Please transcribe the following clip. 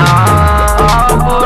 Oh,